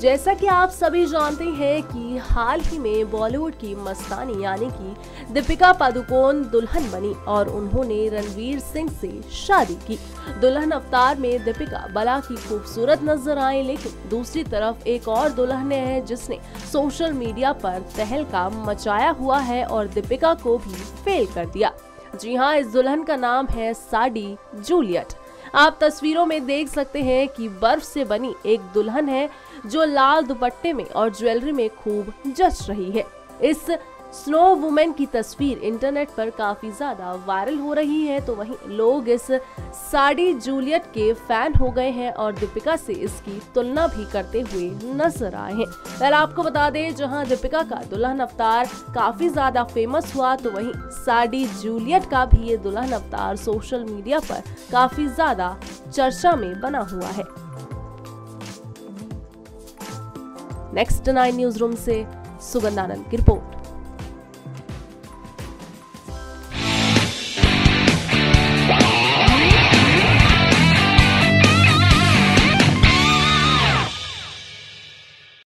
कि आप सभी जानते हैं कि हाल ही में बॉलीवुड की मस्तानी यानी कि दीपिका पादुकोण दुल्हन बनी और उन्होंने रणवीर सिंह से शादी की। दुल्हन अवतार में दीपिका बला की खूबसूरत नज़र आई लेकिन दूसरी तरफ़ एक और दुल्हन है जिसने सोशल मीडिया पर तहलका मचाया हुआ है और दीपिका को भी फेल कर दिया। जी हाँ इस दुल्हन का नाम है साडी जूलियट। आप तस्वीरों में देख सकते हैं कि बर्फ़ से बनी एक दुल्हन है जो लाल दुपट्टे में और ज्वेलरी में खूब जच रही है। इस स्नो वुमेन की तस्वीर इंटरनेट पर काफ़ी ज़्यादा वायरल हो रही है तो वहीं लोग इस साड़ी जूलियट के फ़ैन हो गए हैं और दीपिका से इसकी तुलना भी करते हुए नज़र आए हैं। पर आपको बता दें, जहाँ दीपिका का दुल्हन अवतार काफ़ी ज़्यादा फ़ेमस हुआ तो वहीं साड़ी जूलियट का भी ये दुल्हन अवतार सोशल मीडिया पर काफ़ी ज़्यादा चर्चा में बना हुआ है। नेक्स्ट नाइन न्यूज़ रूम से सुगंधानंद की रिपोर्ट।